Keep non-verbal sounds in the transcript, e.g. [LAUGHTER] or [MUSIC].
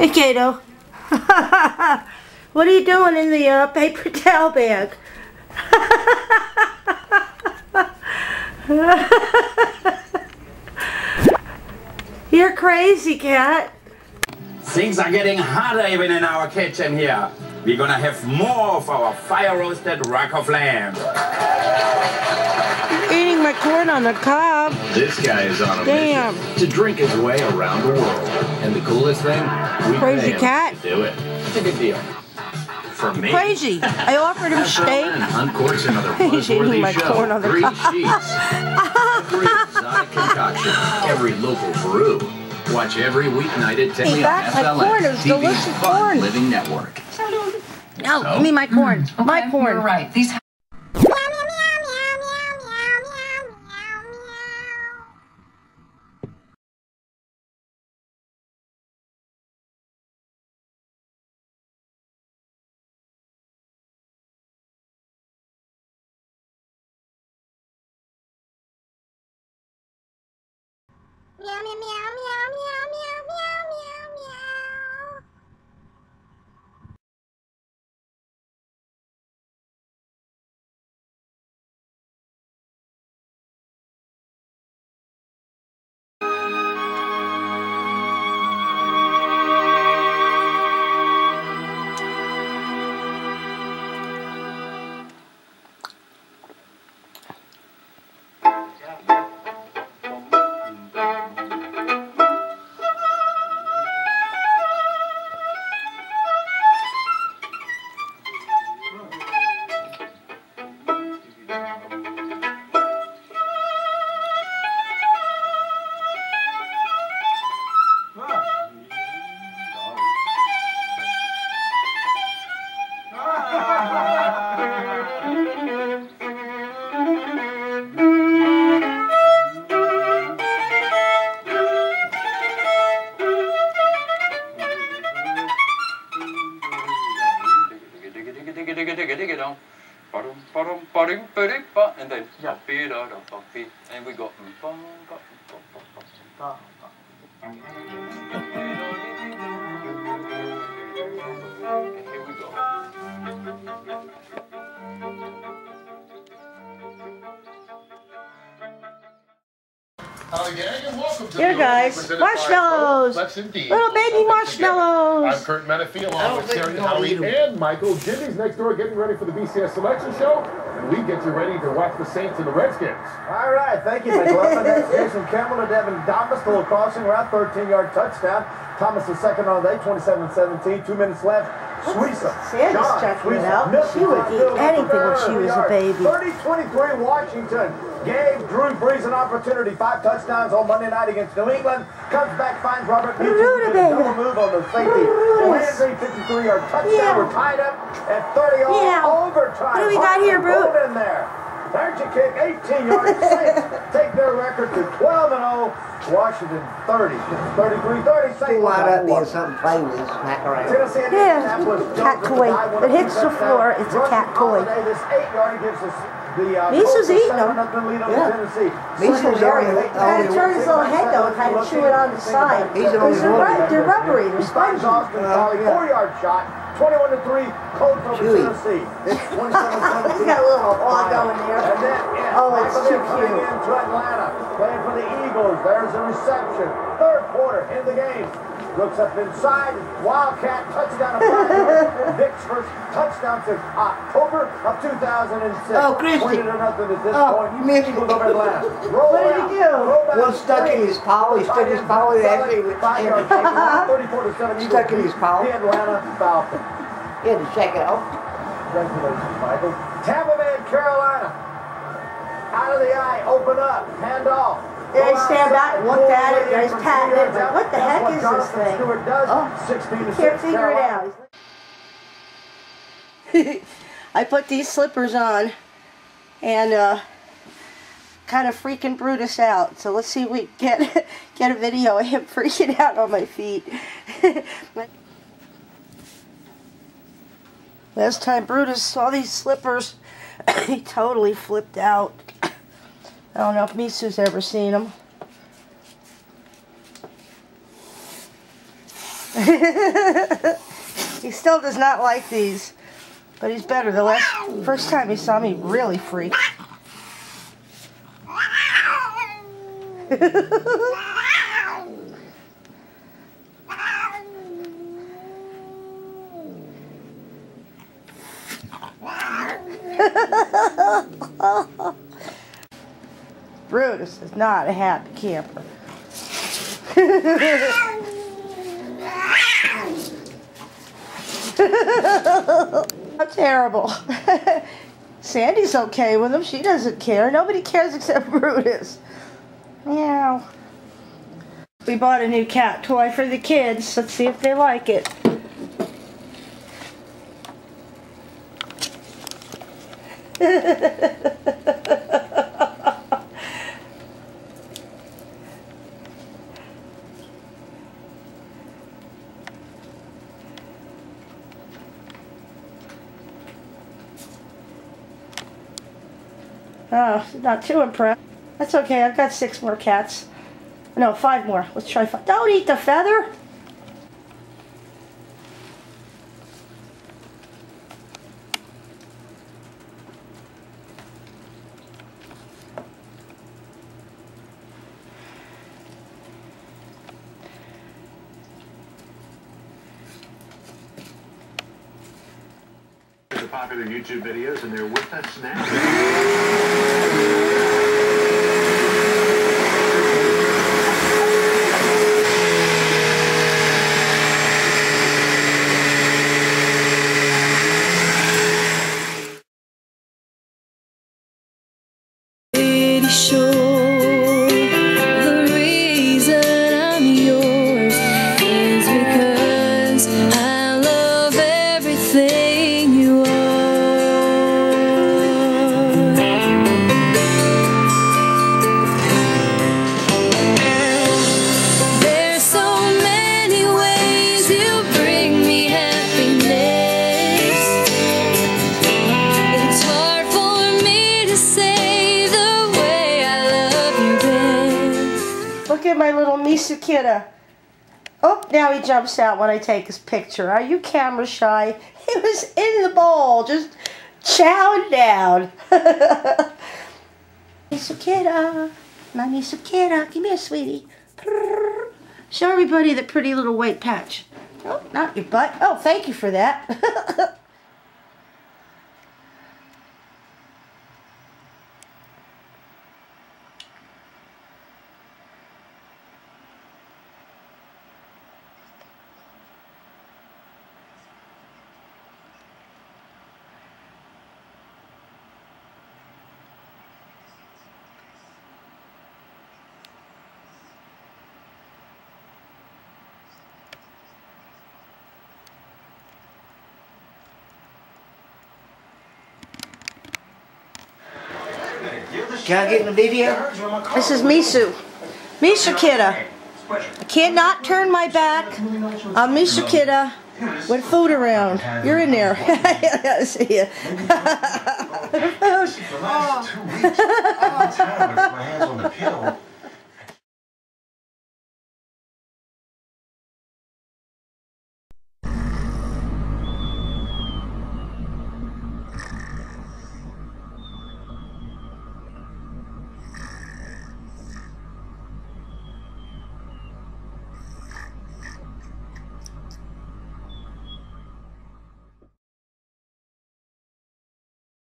Hey, Kato. [LAUGHS] what are you doing in the uh, paper [LAUGHS] towel bag? [LAUGHS] You're crazy, cat. Things are getting hotter even in our kitchen here. We're gonna have more of our fire roasted rack of lamb. Eating my corn on the cob. This guy is on a Damn. mission to drink his way around the world. And the coolest thing, we Crazy pay him cat. to do it. It's a good deal. For me. Crazy. I offered him [LAUGHS] steak. Berlin, Uncorks another He's [LAUGHS] buzzworthy my show. corn on the Three cob. sheets. Every exotic concoction. Every local brew. Watch every weeknight at 10 Hey, back my FLX, corn. It was TV's delicious corn. Living Network. No, So? give me my corn. Mm-hmm. my Okay, corn. You're right. These 喵喵喵喵喵喵。喵 and then yeah. and we got Howdy, gang, and welcome to Here, the guys, presented marshmallows. by That's indeed. Little baby marshmallows. I'm Curt Menefee along with think Terry we Howie and Michael. Jimmy's next door getting ready for the BCS selection show. And we get you ready to watch the Saints and the Redskins. All right, thank you, McLovin. That's Jason Campbell to Devin Thomas. Little crossing route, 13-yard touchdown. Thomas is second on the day, 27-17. Two minutes left. Suiza. Sandy's checking it out. She would eat anything when she was a baby. 30-23 Washington gave Drew Brees an opportunity. Five touchdowns on Monday night against New England. Comes back, finds Robert Meachem. Ruda, Did a double move on the safety. Landry, 53-yard touchdown. Yeah. We're tied up at 30 all Yeah. overtime. What do we got here, Brute? Energy kick, 18-yard sink. Take their record to 12 and 0. Washington 30, 33-30. Pull out up there something play with smack around. Tennessee yeah, cat toy. It hits the floor. It's a cat toy. This eight-yard gives us the, uh, Misa's eating them. Yeah. Misa's already. Trying to turn his little head though, and kind of chew it on the side. He's an only one. They're rubbery. They're spongy. Four-yard shot. 21 to 3, Colts over Chewy. Tennessee. [LAUGHS] 27 He's got a little claw going there. And then, yeah, Oh, it's too cute. into Atlanta, playing for the Eagles. There's a reception. Third quarter in the game. Looks up inside. Wildcat touchdown. [LAUGHS] Vick's first touchdown since October of 2006. Oh, Christy. 20 to nothing at this Oh, point. you missed it. Atlanta. Roll What did he do? Well, stuck in his paw. He stuck his paw in that thing with- Five 34 to 7. Eagles Stuck in his paw. The Atlanta Falcons. He had to shake it off. Congratulations, Michael. Tampa Bay, Carolina. Out of the eye, open up, hand off. I stand back and looked at it, patting it, what the heck is this thing? Oh. 16 to 6. Can't figure it out. [LAUGHS] I put these slippers on and uh, kind of freaking Brutus out. So let's see if we get [LAUGHS] get a video of him [LAUGHS] freaking out on my feet. Last time Brutus saw these slippers, [COUGHS] he totally flipped out. I don't know if Misu's ever seen them. [LAUGHS] he still does not like these, but he's better. The last first time he saw me, really freaked. [LAUGHS] [LAUGHS] Brutus is not a happy camper. How terrible. Sandy's okay with him. She doesn't care. Nobody cares except Brutus. Meow. We bought a new cat toy for the kids. Let's see if they like it. [LAUGHS] Oh, not too impressed. That's okay. I've got six more cats. No, five more. Let's try five. Don't eat the feather. Popular YouTube videos, and they're with us now. Look at my little Misukita. Oh, now he jumps out when I take his picture. Are you camera shy? [LAUGHS] He was in the bowl, just chowing down. [LAUGHS] Misukita, my Misukita, come here, sweetie. Show everybody the pretty little white patch. Oh, not your butt. Oh, thank you for that. [LAUGHS] Can I get in the video? This is Misu. Misu Misukita. I cannot turn my back on Misu Misukita with food around. You're in there. [LAUGHS] I see you. [LAUGHS] For